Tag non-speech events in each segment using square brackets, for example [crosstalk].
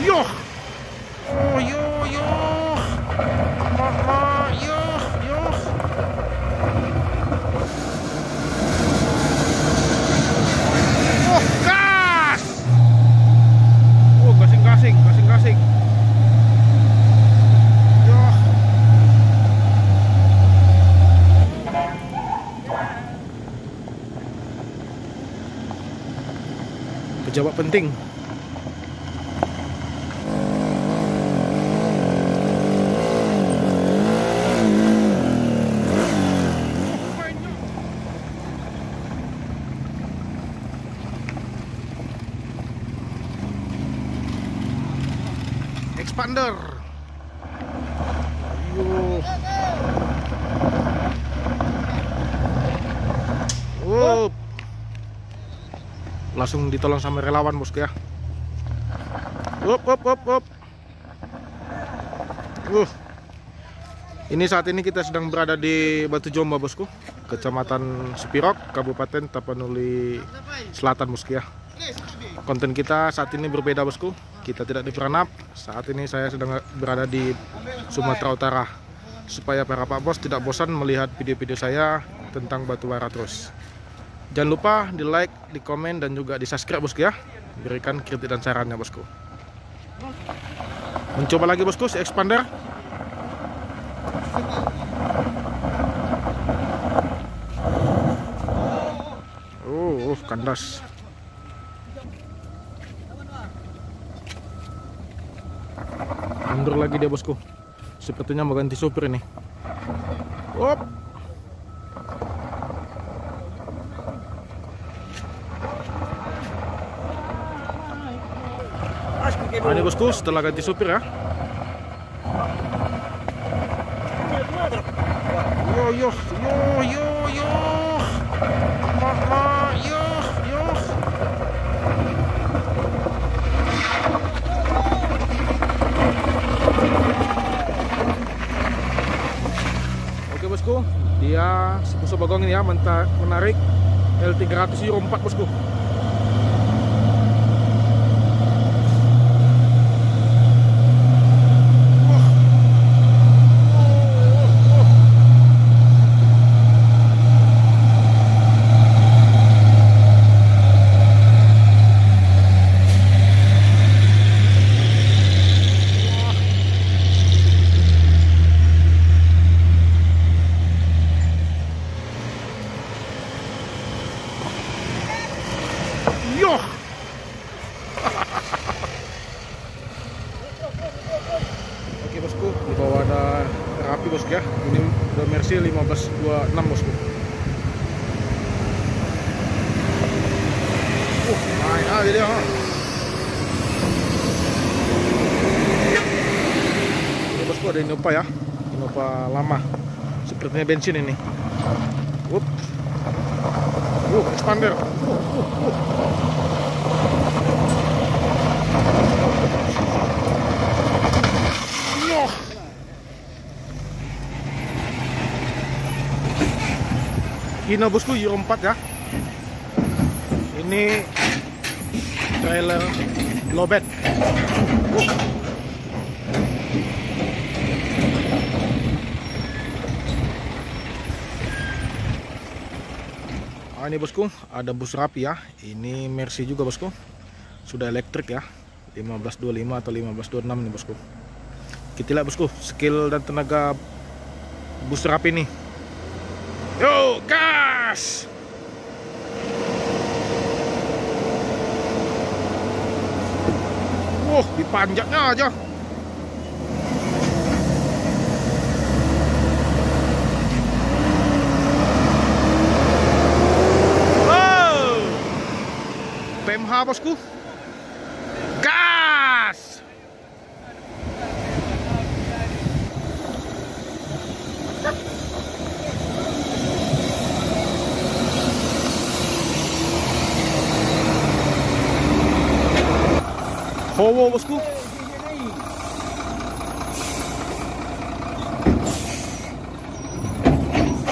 Yoh. Oh, yo, yo. Ma, ma, yo, yo. Oh, gas. Oh, gasing-gasing, gasing-gasing. Yoh. Pejabat penting. Expander. Yuh. Wup. Langsung ditolong sama relawan bosku ya. Up, up, up, up. Uh. Ini saat ini kita sedang berada di Batu Jomba bosku, Kecamatan Sepirok, Kabupaten Tapanuli Selatan bosku ya. Konten kita saat ini berbeda bosku. Kita tidak di Peranap. Saat ini saya sedang berada di Sumatera Utara. Supaya para Pak Bos tidak bosan melihat video-video saya tentang batu bara terus. Jangan lupa di like, di komen, dan juga di subscribe bosku ya. Berikan kritik dan sarannya bosku. Mencoba lagi bosku si expander. Oh, uh, kandas. Mundur lagi dia bosku. Sepertinya mau ganti supir ini. Op. Nah, ini bosku setelah ganti supir ya. Yo yo yo yo yo. Ma, ma, yo yo. Oke bosku, dia Sepuso Bagong ini ya menarik L300 Euro 4 bosku. Yo. Oke bosku, di bawah ada rapi bosku ya. Ini udah Mercy 1526 bosku. Uh, Ini bosku ada Innova ya. Innova lama. Sepertinya bensin ini. Up. Uh, expander. Yoh. Kino bosku Euro 4 ya. Ini trailer lowbed. Uh. Ah, ini bosku, ada bus rapi ya. Ini Mercy juga bosku. Sudah elektrik ya. 1525 atau 1526 nih bosku. Kita lihat bosku, skill dan tenaga bus rapi nih. Yo, gas! Wah, dipanjatnya aja. Wow! PMH bosku. Gas! Bosku.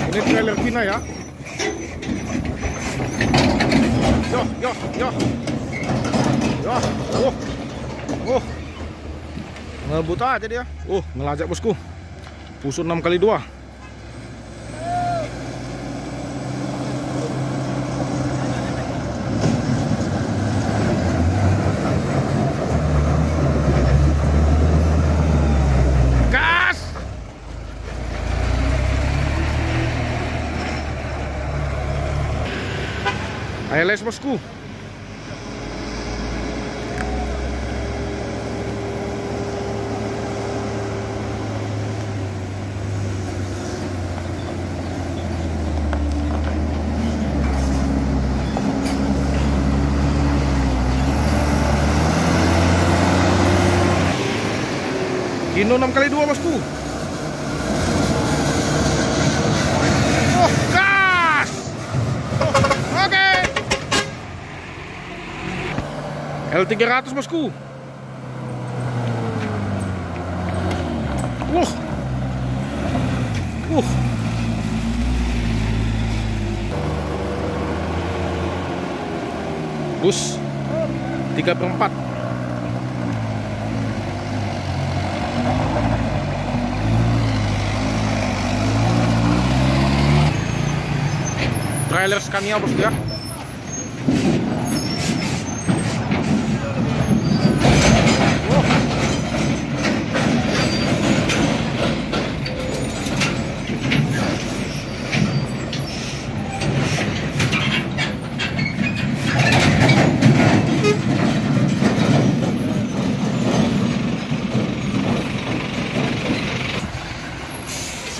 Ini trailer Vina ya. Yo, yo, yo. Yo, oh. Oh. Ngebut aja dia. Uh, ngelajak bosku. Pusut 6 kali 2. Gas! ALS bosku. Kino 6 kali 2 bosku. Oh, gas! Oh, Oke. L300 bosku. Uh. Uh. Bus 3 per 4 trailer Scania bos ya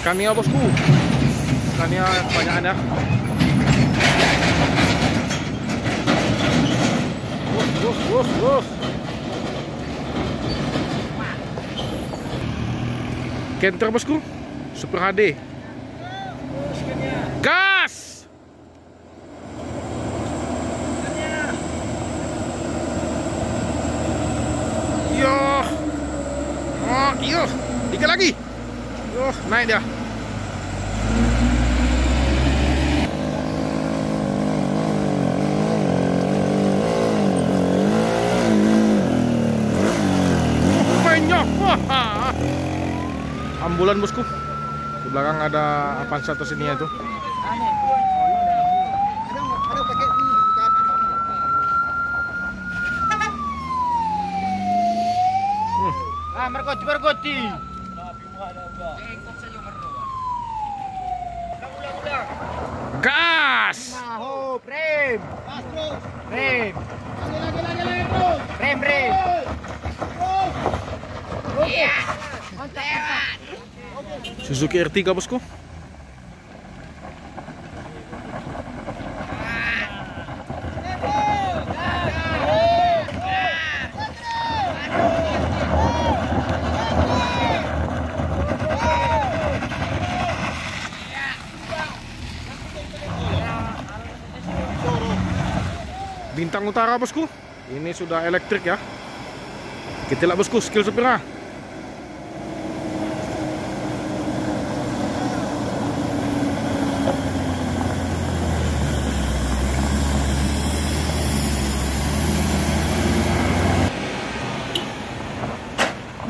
Scania bosku. Scania banyak ada Wuh, wuh, wuh. Kenter bosku. Super HD Gas! Yo. Oh, yo. Dikit lagi. Yo, naik dia Mainnya Wah. Ambulan bosku Di belakang ada Avanza terus ini itu Ah, mergoti, mergoti. Gas Maho, rem. Rem. Rem, rem. Suzuki R3 bosku? Bintang utara bosku. Ini sudah elektrik ya. Kita lihat bosku skill supirnya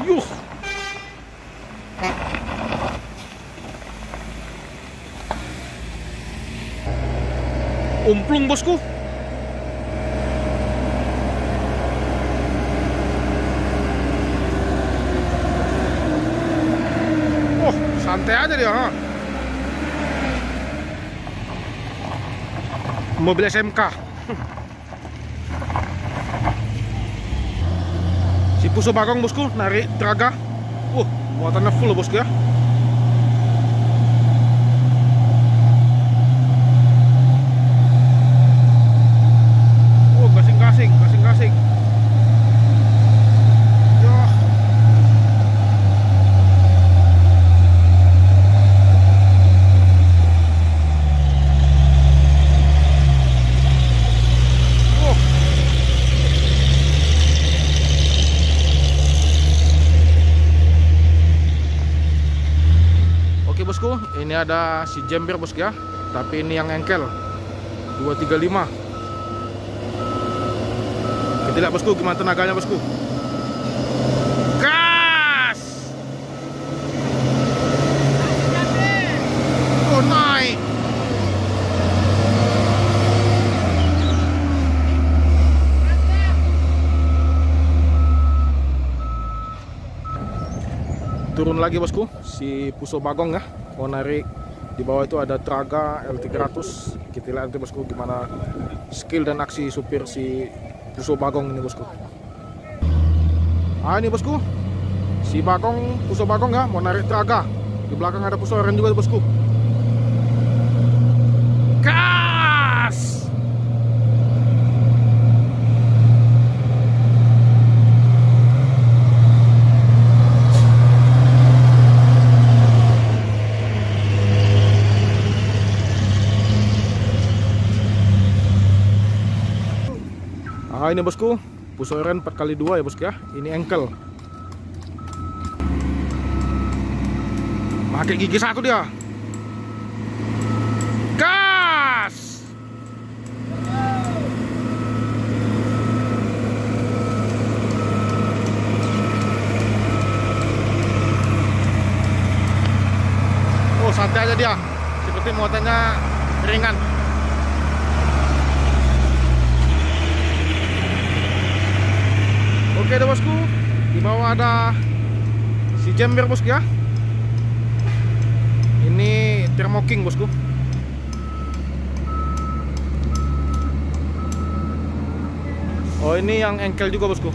Yuh. Umplung bosku. Oh, santai aja dia, ha. Mobil SMK. Si Puso Bagong bosku narik traga. Uh, muatannya full bosku ya. ada si jember bosku ya. Tapi ini yang engkel. 235 kita lihat bosku. Gimana tenaganya bosku? Gas oh naik. Turun lagi bosku. Si puso bagong ya mau narik di bawah itu ada Traga L300 kita lihat nanti bosku gimana skill dan aksi supir si Puso Bagong ini bosku. Ah ini bosku. Si Bagong Puso Bagong ya. Mau narik Traga. Di belakang ada Puso Oren juga bosku gas Ah ini bosku, pusoran 4 kali 2 ya bosku ya. Ini engkel. Pakai gigi satu dia. Gas! Oh santai aja dia. Seperti muatannya ringan. Oke deh bosku, di bawah ada si jember bosku ya. Ini Thermo King bosku. Oh ini yang engkel juga bosku.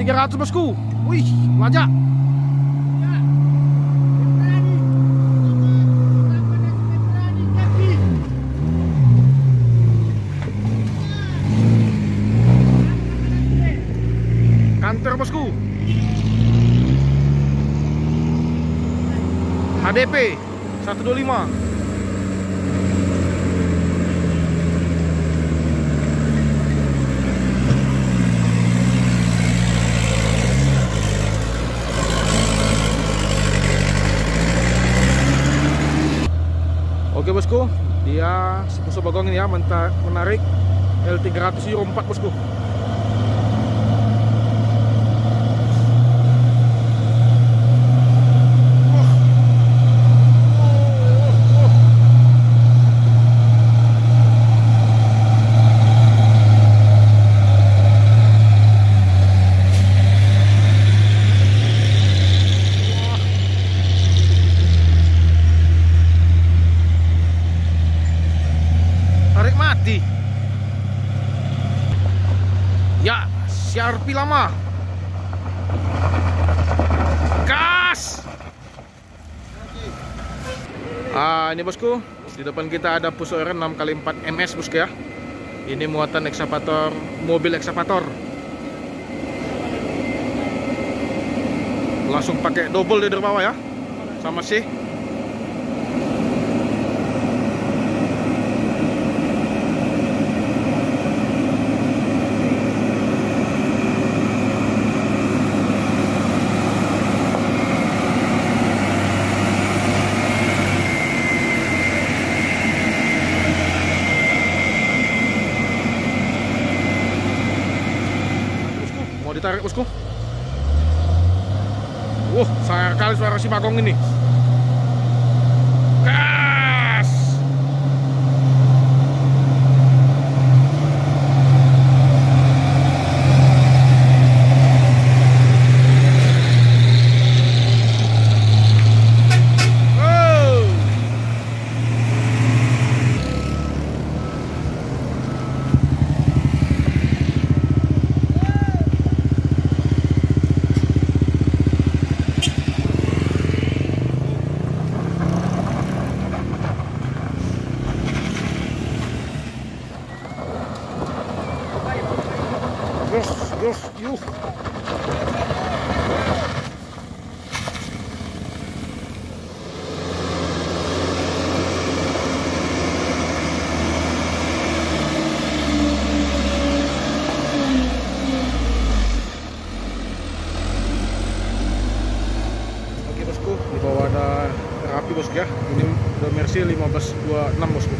L300 bosku. Wih, lajak. Kantor bosku. HDP 125. Oke bosku, dia si Puso Bagong ini ya menarik L300 Euro 4 bosku. Tarik mati. Ya, Sharpie lama. Gas. Ah, ini bosku, di depan kita ada Puso R 6 kali 4 MS bosku ya. Ini muatan ekskavator, mobil ekskavator. Langsung pakai double di bawah ya. Sama sih. Ditarik bosku wah sayang kali suara si Bagong ini gas Oh. bosku Oke bosku, di bawah ada rapi bosku ya. Ini udah Mercy 1526 bosku.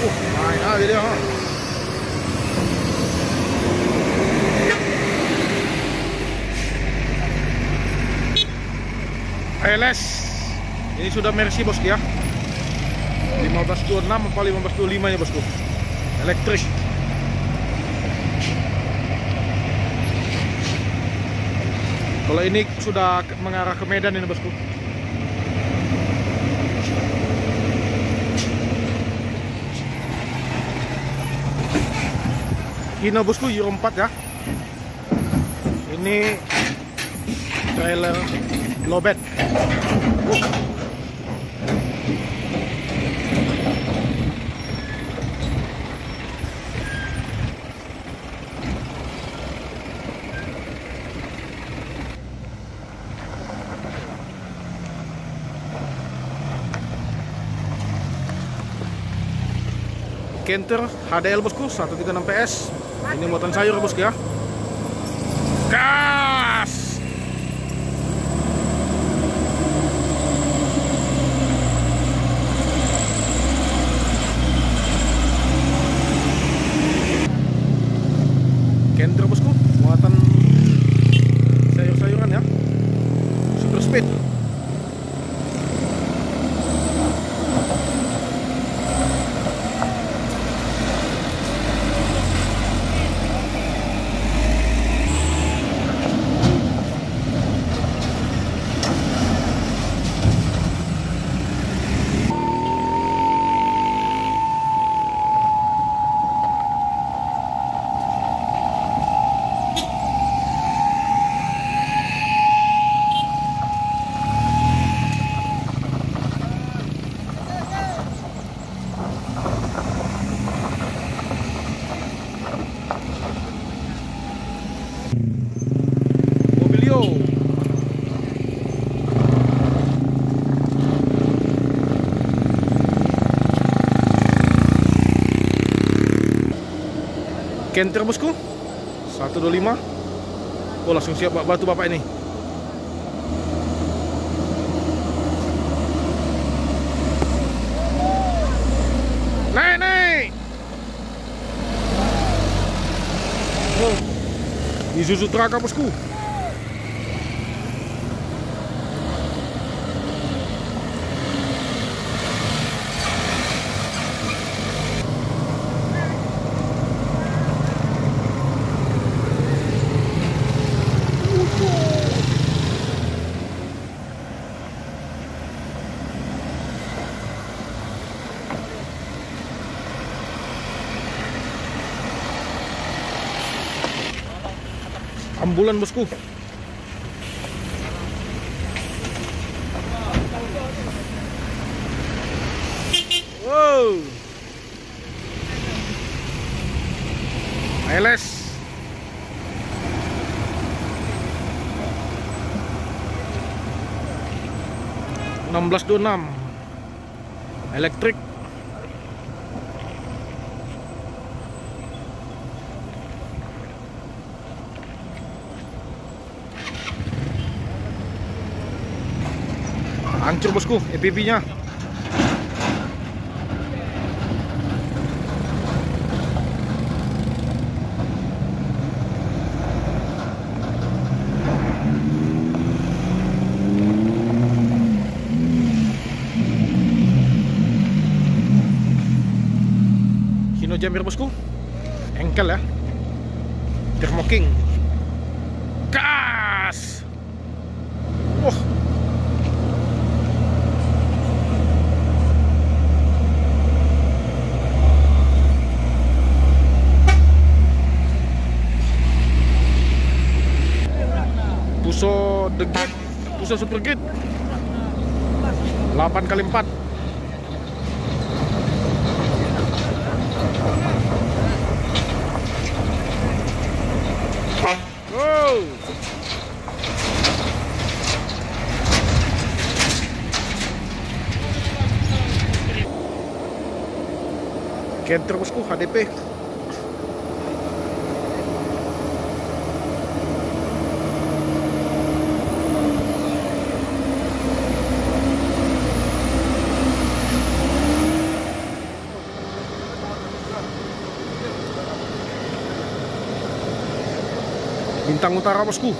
Uh, main aja dia. ha. LS ini sudah Mercy bosku ya 1526 apa 1525 ya bosku elektrik Kalau ini sudah mengarah ke Medan ini bosku. Kino bosku Euro 4 ya. Ini trailer lowbed. Uh. Kenter HDL bosku 136 PS. Ini muatan sayur bosku ya. Gas! Kenter bosku, muatan sayur-sayuran ya. Super speed. Mobilio. Kenter bosku 125 Oh langsung siap batu bapak ini. Naik naik. Oh. Isuzu Traka bosku ambulan bosku. Wow. LS enam belas dua enam. Elektrik hancur bosku. EPP nya Hino Jamir bosku. Engkel ya. Thermo King gas wah Puso The Gate Puso Super Gate 8 kali 4 Wow. Kentro bosku HDP. Bintang Utara bosku.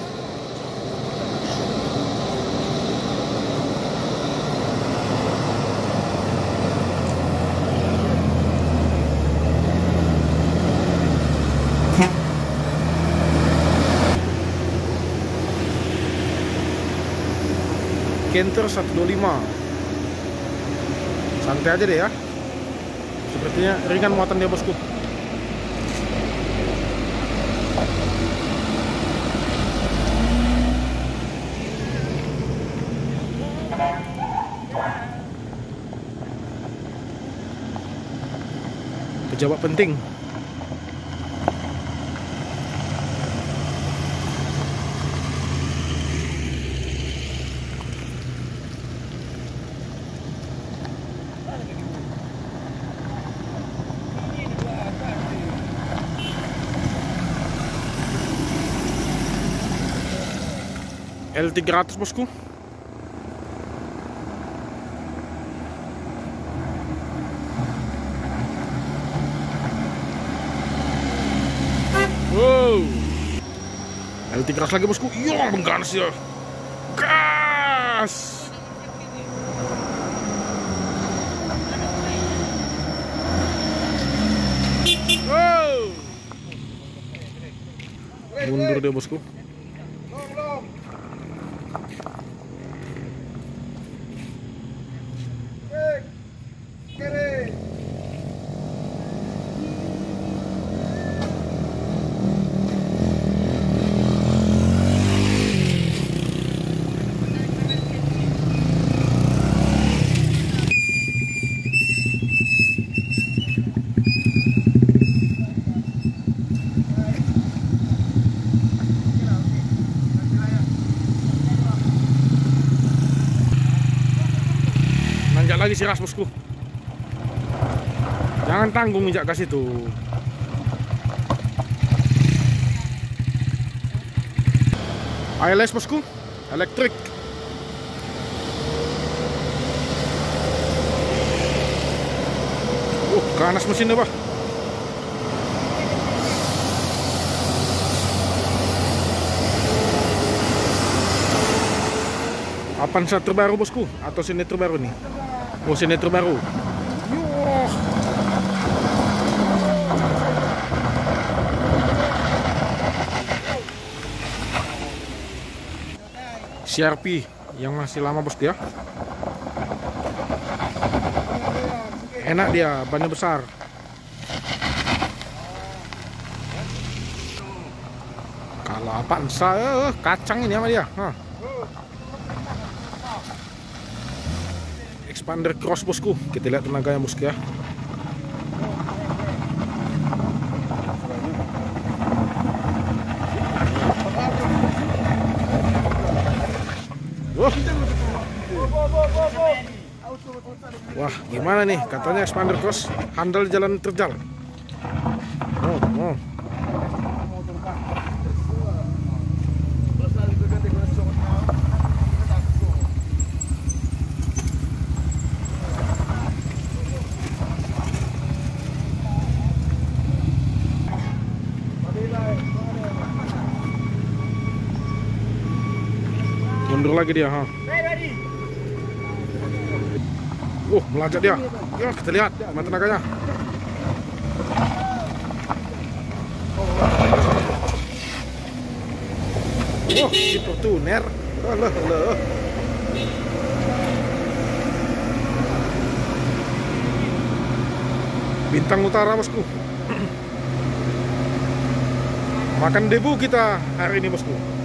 Kenter 125 Santai aja deh ya. Sepertinya ringan muatan dia bosku Pejabat penting. L300 bosku Wow L300 lagi bosku. Iya mengganas ya Gas! Mundur dia bosku Nanjak lagi si ras bosku Jangan tanggung injak ke situ ALS bosku. Elektrik. Uh, ganas mesinnya pak Avanza terbaru bosku? Atau sini terbaru nih? Sini terbaru. Yoh. CRP yang masih lama bosku ya. Enak dia, bannya besar. Kalau Avanza, eh, kacang ini sama dia. Hah. Expander cross bosku kita lihat tenaganya bosku ya Wah. Gimana nih? Katanya expander cross handal jalan terjal. Oh, oh. Mundur lagi dia, ha. Uh, melajak dia. Ya, kita lihat mana tenaganya. Oh, si Fortuner. Alah, alah. Bintang Utara, bosku. [clears throat] Makan debu kita hari ini, bosku.